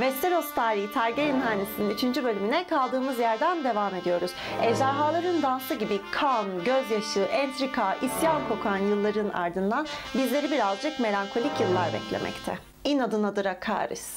Westeros tarihi Targaryen hanesinin 3. bölümüne kaldığımız yerden devam ediyoruz. Ejderhaların dansı gibi kan, gözyaşı, entrika, isyan kokan yılların ardından bizleri birazcık melankolik yıllar beklemekte. İnadına Drakaris.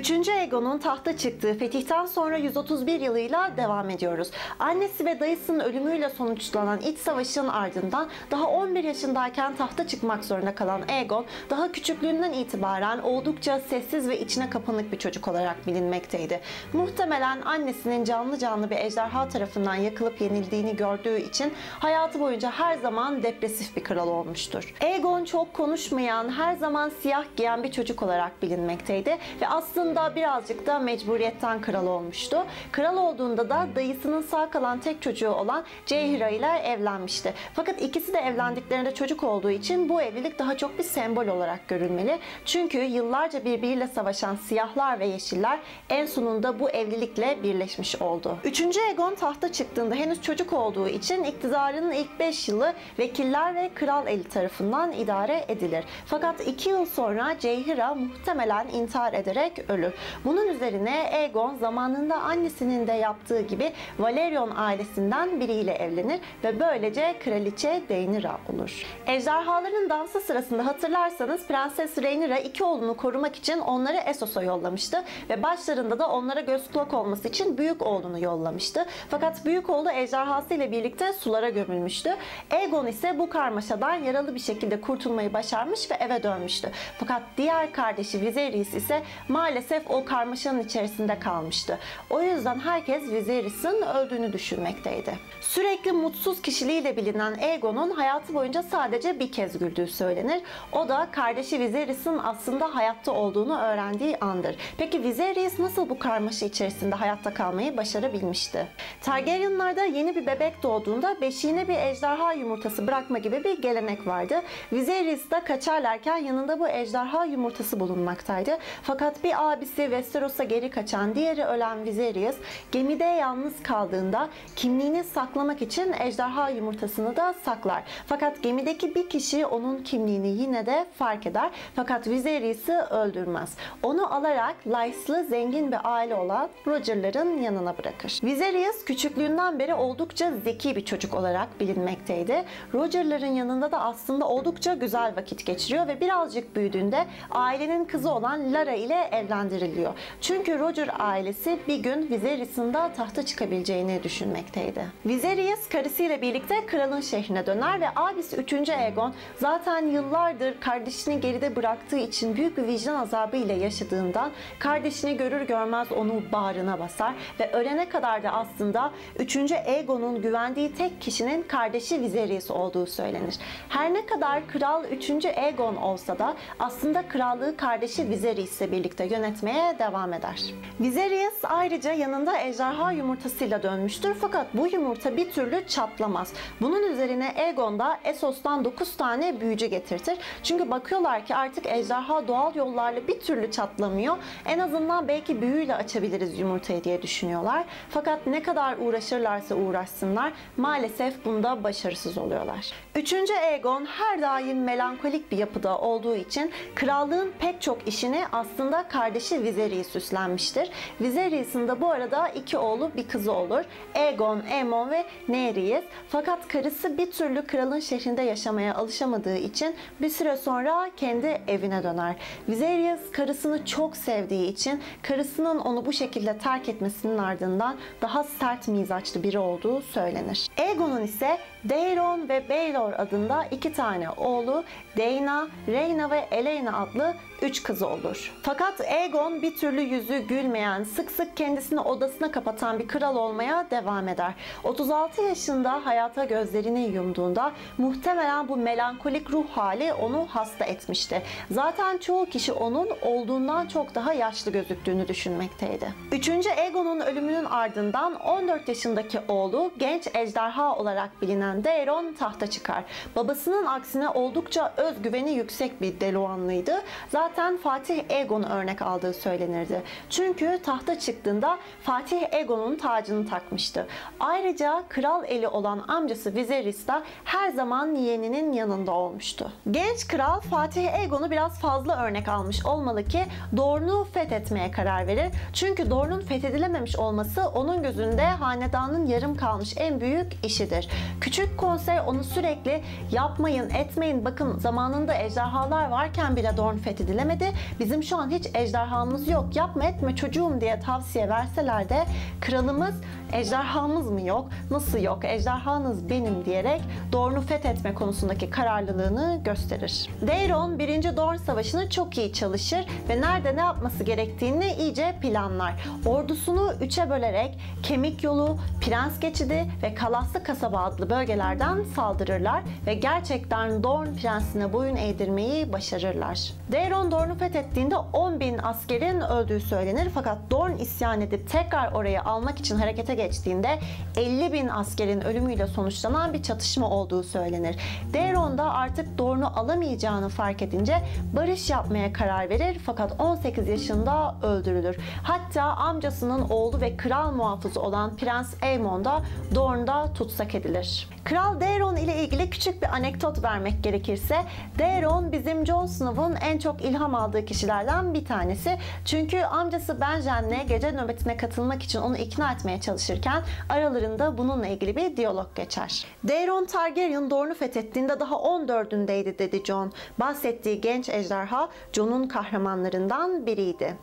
Üçüncü Egon'un tahta çıktığı fetihten sonra 131 yılıyla devam ediyoruz. Annesi ve dayısının ölümüyle sonuçlanan iç savaşın ardından daha 11 yaşındayken tahta çıkmak zorunda kalan Egon, daha küçüklüğünden itibaren oldukça sessiz ve içine kapanık bir çocuk olarak bilinmekteydi. Muhtemelen annesinin canlı canlı bir ejderha tarafından yakılıp yenildiğini gördüğü için hayatı boyunca her zaman depresif bir kral olmuştur. Egon çok konuşmayan, her zaman siyah giyen bir çocuk olarak bilinmekteydi ve aslında aslında birazcık da mecburiyetten kral olmuştu. Kral olduğunda da dayısının sağ kalan tek çocuğu olan Ceyhira ile evlenmişti. Fakat ikisi de evlendiklerinde çocuk olduğu için bu evlilik daha çok bir sembol olarak görülmeli. Çünkü yıllarca birbiriyle savaşan siyahlar ve yeşiller en sonunda bu evlilikle birleşmiş oldu. Üçüncü Egon tahta çıktığında henüz çocuk olduğu için iktidarının ilk 5 yılı vekiller ve kral eli tarafından idare edilir. Fakat 2 yıl sonra Ceyhira muhtemelen intihar ederek ölür. Bunun üzerine Aegon zamanında annesinin de yaptığı gibi Valerion ailesinden biriyle evlenir ve böylece kraliçe Rhaenyra olur. Ejderhaların dansı sırasında hatırlarsanız Prenses Rhaenyra iki oğlunu korumak için onları Essos'a yollamıştı ve başlarında da onlara göz kulak olması için büyük oğlunu yollamıştı. Fakat büyük oğlu ejderhası ile birlikte sulara gömülmüştü. Aegon ise bu karmaşadan yaralı bir şekilde kurtulmayı başarmış ve eve dönmüştü. Fakat diğer kardeşi Viserys ise maalesef maalesef o karmaşanın içerisinde kalmıştı. O yüzden herkes Viserys'in öldüğünü düşünmekteydi. Sürekli mutsuz kişiliğiyle bilinen Aegon'un hayatı boyunca sadece bir kez güldüğü söylenir. O da kardeşi Viserys'in aslında hayatta olduğunu öğrendiği andır. Peki Viserys nasıl bu karmaşa içerisinde hayatta kalmayı başarabilmişti? Targaryenlarda yeni bir bebek doğduğunda beşiğine bir ejderha yumurtası bırakma gibi bir gelenek vardı. Viserys de kaçarlarken yanında bu ejderha yumurtası bulunmaktaydı. Fakat bir abisi Westeros'a geri kaçan, diğeri ölen Viserys gemide yalnız kaldığında kimliğini saklamak için ejderha yumurtasını da saklar. Fakat gemideki bir kişi onun kimliğini yine de fark eder. Fakat Viserys'i öldürmez. Onu alarak Lys'lı zengin bir aile olan Roger'ların yanına bırakır. Viserys küçüklüğünden beri oldukça zeki bir çocuk olarak bilinmekteydi. Roger'ların yanında da aslında oldukça güzel vakit geçiriyor ve birazcık büyüdüğünde ailenin kızı olan Lara ile evlenir değerlendiriliyor. Çünkü Roger ailesi bir gün Viserys'in de tahta çıkabileceğini düşünmekteydi. Viserys karısıyla birlikte kralın şehrine döner ve abisi 3. Aegon zaten yıllardır kardeşini geride bıraktığı için büyük bir vicdan azabı ile yaşadığından kardeşini görür görmez onu bağrına basar ve ölene kadar da aslında 3. Aegon'un güvendiği tek kişinin kardeşi Viserys olduğu söylenir. Her ne kadar kral 3. Aegon olsa da aslında krallığı kardeşi Viserys ile birlikte yönetmektedir yönetmeye devam eder. Viserys ayrıca yanında ejderha yumurtasıyla dönmüştür fakat bu yumurta bir türlü çatlamaz. Bunun üzerine Aegon da Essos'tan 9 tane büyücü getirtir. Çünkü bakıyorlar ki artık ejderha doğal yollarla bir türlü çatlamıyor. En azından belki büyüyle açabiliriz yumurtayı diye düşünüyorlar. Fakat ne kadar uğraşırlarsa uğraşsınlar maalesef bunda başarısız oluyorlar. Üçüncü Aegon her daim melankolik bir yapıda olduğu için krallığın pek çok işini aslında kardeşi kardeşi Viserys üstlenmiştir. Viserys'in de bu arada iki oğlu bir kızı olur. Aegon, Aemon ve Nerys. Fakat karısı bir türlü kralın şehrinde yaşamaya alışamadığı için bir süre sonra kendi evine döner. Viserys karısını çok sevdiği için karısının onu bu şekilde terk etmesinin ardından daha sert mizaçlı biri olduğu söylenir. Aegon'un ise Daeron ve Baelor adında iki tane oğlu Dayna, Reyna ve Elena adlı üç kızı olur. Fakat Aegon bir türlü yüzü gülmeyen, sık sık kendisini odasına kapatan bir kral olmaya devam eder. 36 yaşında hayata gözlerini yumduğunda muhtemelen bu melankolik ruh hali onu hasta etmişti. Zaten çoğu kişi onun olduğundan çok daha yaşlı gözüktüğünü düşünmekteydi. 3. Aegon'un ölümünün ardından 14 yaşındaki oğlu genç ejderha olarak bilinen Daeron tahta çıkar. Babasının aksine oldukça özgüveni yüksek bir Deloanlıydı. Zaten Fatih Aegon'u örnek aldı kaldığı söylenirdi. Çünkü tahta çıktığında Fatih Egon'un tacını takmıştı. Ayrıca kral eli olan amcası Viserys de her zaman yeğeninin yanında olmuştu. Genç kral Fatih Egon'u biraz fazla örnek almış olmalı ki Dorne'u fethetmeye karar verir. Çünkü Dorne'un fethedilememiş olması onun gözünde hanedanın yarım kalmış en büyük işidir. Küçük konsey onu sürekli yapmayın, etmeyin, bakın zamanında ejderhalar varken bile Dorne fethedilemedi. Bizim şu an hiç ejderhamız yok, yapma etme çocuğum diye tavsiye verseler de kralımız ejderhamız mı yok, nasıl yok, ejderhanız benim diyerek Dorne'u fethetme konusundaki kararlılığını gösterir. Daeron 1. Dorne Savaşı'nı çok iyi çalışır ve nerede ne yapması gerektiğini iyice planlar. Ordusunu üçe bölerek Kemik Yolu, Prens Geçidi ve Kalaslı Kasaba adlı bölgelerden saldırırlar ve gerçekten Dorne Prensi'ne boyun eğdirmeyi başarırlar. Daeron Dorne'u fethettiğinde 10 bin askerin öldüğü söylenir fakat Dorne isyan edip tekrar orayı almak için harekete geçtiğinde 50 bin askerin ölümüyle sonuçlanan bir çatışma olduğu söylenir. Daeron da artık Dorne'u alamayacağını fark edince barış yapmaya karar verir fakat 18 yaşında öldürülür. Hatta amcasının oğlu ve kral muhafızı olan Prens Aemon da Dorne'da tutsak edilir. Kral Daeron ile ilgili küçük bir anekdot vermek gerekirse Daeron bizim Jon Snow'un en çok ilham aldığı kişilerden bir tanesi. Çünkü amcası Benjen'le gece nöbetine katılmak için onu ikna etmeye çalışırken aralarında bununla ilgili bir diyalog geçer. Daeron Targaryen Dorne'u fethettiğinde daha 14'ündeydi dedi Jon. Bahsettiği genç ejderha Jon'un kahramanlarından biriydi.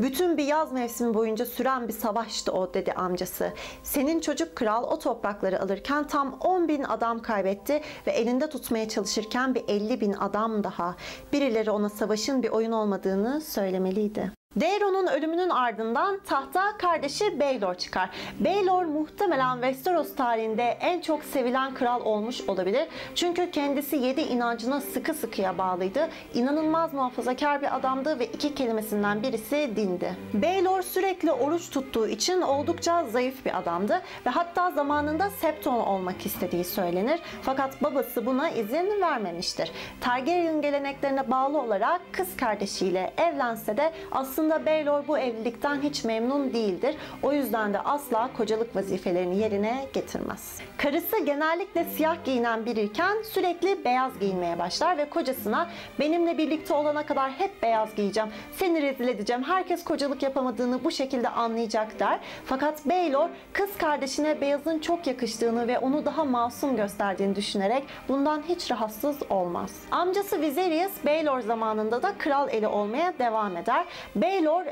Bütün bir yaz mevsimi boyunca süren bir savaştı o dedi amcası. Senin çocuk kral o toprakları alırken tam 10 bin adam kaybetti ve elinde tutmaya çalışırken bir 50 bin adam daha. Birileri ona savaşın bir oyun olmadığını söylemeliydi. Daeron'un ölümünün ardından tahta kardeşi Baelor çıkar. Baelor muhtemelen Westeros tarihinde en çok sevilen kral olmuş olabilir. Çünkü kendisi yedi inancına sıkı sıkıya bağlıydı. İnanılmaz muhafazakar bir adamdı ve iki kelimesinden birisi dindi. Baelor sürekli oruç tuttuğu için oldukça zayıf bir adamdı ve hatta zamanında Septon olmak istediği söylenir. Fakat babası buna izin vermemiştir. Targaryen geleneklerine bağlı olarak kız kardeşiyle evlense de aslında aslında Baylor bu evlilikten hiç memnun değildir. O yüzden de asla kocalık vazifelerini yerine getirmez. Karısı genellikle siyah giyinen biriyken sürekli beyaz giyinmeye başlar ve kocasına benimle birlikte olana kadar hep beyaz giyeceğim. Seni rezil edeceğim. Herkes kocalık yapamadığını bu şekilde anlayacak der. Fakat Baylor kız kardeşine beyazın çok yakıştığını ve onu daha masum gösterdiğini düşünerek bundan hiç rahatsız olmaz. Amcası Viserys Baylor zamanında da kral eli olmaya devam eder. Baylor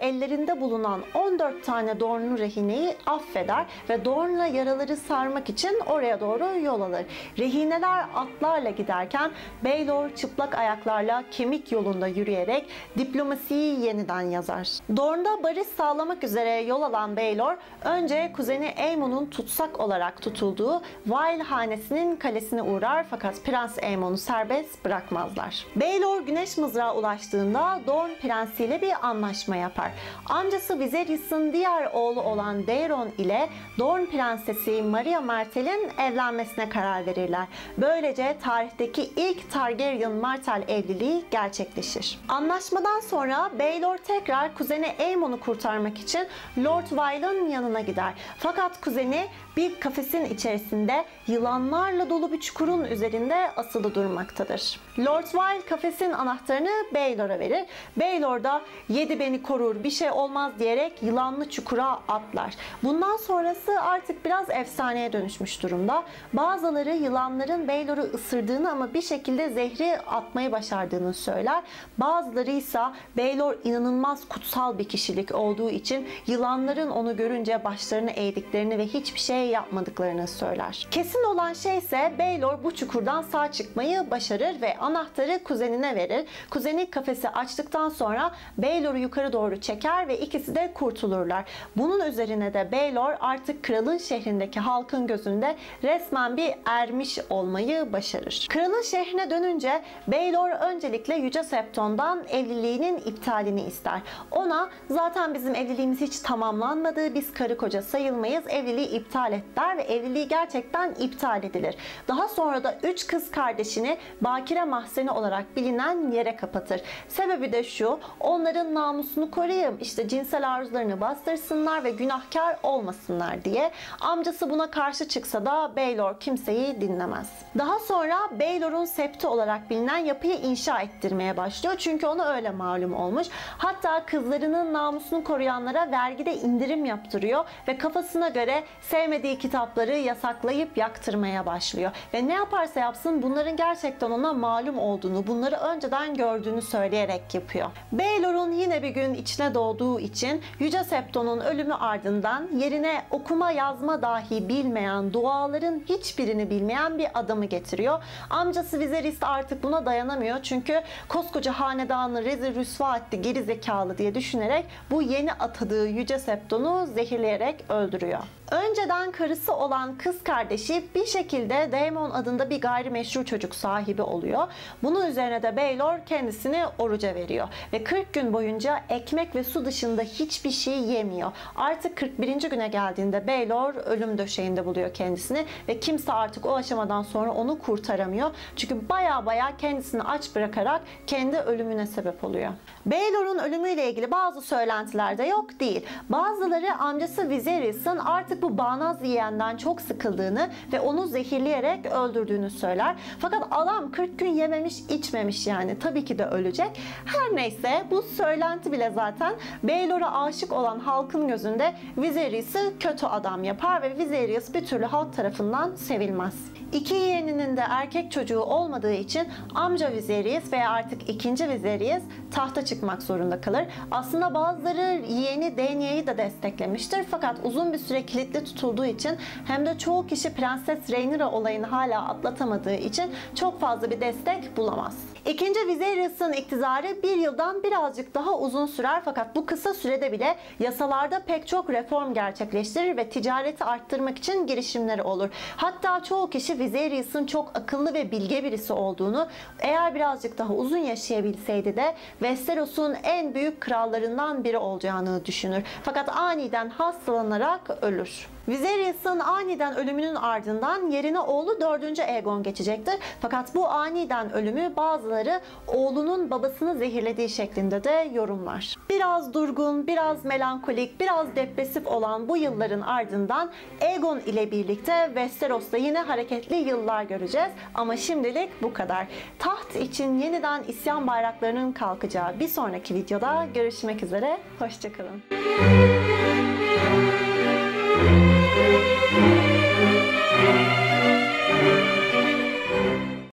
ellerinde bulunan 14 tane Dorne'lu rehineyi affeder ve Dorne'la yaraları sarmak için oraya doğru yol alır. Rehineler atlarla giderken Baylor çıplak ayaklarla kemik yolunda yürüyerek diplomasiyi yeniden yazar. Dorne'da barış sağlamak üzere yol alan Baylor önce kuzeni Aemon'un tutsak olarak tutulduğu Vile hanesinin kalesine uğrar fakat Prens Aemon'u serbest bırakmazlar. Baylor güneş mızrağı ulaştığında Dorne prensiyle bir anlaşma yapar. Amcası Viserys'in diğer oğlu olan Daeron ile Dorne prensesi Maria Martell'in evlenmesine karar verirler. Böylece tarihteki ilk Targaryen Martell evliliği gerçekleşir. Anlaşmadan sonra Baelor tekrar kuzeni Aemon'u kurtarmak için Lord Wyle'ın yanına gider. Fakat kuzeni bir kafesin içerisinde yılanlarla dolu bir çukurun üzerinde asılı durmaktadır. Lord Wyle kafesin anahtarını Baelor'a verir. Baelor da yedi beni korur bir şey olmaz diyerek yılanlı çukura atlar. Bundan sonrası artık biraz efsaneye dönüşmüş durumda. Bazıları yılanların Baelor'u ısırdığını ama bir şekilde zehri atmayı başardığını söyler. Bazıları ise Baelor inanılmaz kutsal bir kişilik olduğu için yılanların onu görünce başlarını eğdiklerini ve hiçbir şey yapmadıklarını söyler. Kesin olan şey ise Baelor bu çukurdan sağ çıkmayı başarır ve anahtarı kuzenine verir. Kuzeni kafesi açtıktan sonra Baelor'u yukarı doğru çeker ve ikisi de kurtulurlar. Bunun üzerine de Baelor artık kralın şehrindeki halkın gözünde resmen bir ermiş olmayı başarır. Kralın şehrine dönünce Baelor öncelikle Yüce Septon'dan evliliğinin iptalini ister. Ona zaten bizim evliliğimiz hiç tamamlanmadı, biz karı koca sayılmayız, evliliği iptal ettiler ve evliliği gerçekten iptal edilir. Daha sonra da üç kız kardeşini Bakire Mahzeni olarak bilinen yere kapatır. Sebebi de şu, onların namusunu koruyayım, işte cinsel arzularını bastırsınlar ve günahkar olmasınlar diye. Amcası buna karşı çıksa da Baylor kimseyi dinlemez. Daha sonra Baylor'un septi olarak bilinen yapıyı inşa ettirmeye başlıyor. Çünkü ona öyle malum olmuş. Hatta kızlarının namusunu koruyanlara vergide indirim yaptırıyor ve kafasına göre sevmediği kitapları yasaklayıp yaktırmaya başlıyor. Ve ne yaparsa yapsın bunların gerçekten ona malum olduğunu, bunları önceden gördüğünü söyleyerek yapıyor. Baylor'un yine bir gün içine doğduğu için Yüce Septon'un ölümü ardından yerine okuma yazma dahi bilmeyen, duaların hiçbirini bilmeyen bir adamı getiriyor. Amcası Viserys artık buna dayanamıyor çünkü koskoca hanedanı rezil rüsva etti geri zekalı diye düşünerek bu yeni atadığı Yüce Septon'u zehirleyerek öldürüyor. Önceden karısı olan kız kardeşi bir şekilde Daemon adında bir gayrimeşru çocuk sahibi oluyor. Bunun üzerine de Baylor kendisini oruca veriyor. Ve 40 gün boyunca ekmek ve su dışında hiçbir şey yemiyor. Artık 41. güne geldiğinde Baylor ölüm döşeğinde buluyor kendisini ve kimse artık o aşamadan sonra onu kurtaramıyor. Çünkü baya baya kendisini aç bırakarak kendi ölümüne sebep oluyor. Baylor'un ölümüyle ilgili bazı söylentiler de yok değil. Bazıları amcası Viserys'in artık bu bağnaz yiyenden çok sıkıldığını ve onu zehirleyerek öldürdüğünü söyler. Fakat adam 40 gün yememiş içmemiş yani tabii ki de ölecek. Her neyse bu söylenti bile zaten Baylor'a aşık olan halkın gözünde Viserys'i kötü adam yapar ve Viserys bir türlü halk tarafından sevilmez. İki yeğeninin de erkek çocuğu olmadığı için amca Viserys veya artık ikinci Viserys tahta çıkmak zorunda kalır. Aslında bazıları yeğeni Danya'yı da desteklemiştir fakat uzun bir süre kilitli tutulduğu için hem de çoğu kişi Prenses Rhaenyra olayını hala atlatamadığı için çok fazla bir destek bulamaz. İkinci Viserys'in iktidarı bir yıldan birazcık daha uzun sürer fakat bu kısa sürede bile yasalarda pek çok reform gerçekleştirir ve ticareti arttırmak için girişimleri olur. Hatta çoğu kişi Viserys'in çok akıllı ve bilge birisi olduğunu, eğer birazcık daha uzun yaşayabilseydi de Westeros'un en büyük krallarından biri olacağını düşünür. Fakat aniden hastalanarak ölür. Viserys'in aniden ölümünün ardından yerine oğlu 4. Aegon geçecektir. Fakat bu aniden ölümü bazıları oğlunun babasını zehirlediği şeklinde de yorumlar. Biraz durgun, biraz melankolik, biraz depresif olan bu yılların ardından Aegon ile birlikte Westeros'ta yine hareketli yıllar göreceğiz. Ama şimdilik bu kadar. Taht için yeniden isyan bayraklarının kalkacağı bir sonraki videoda görüşmek üzere. Hoşçakalın. You.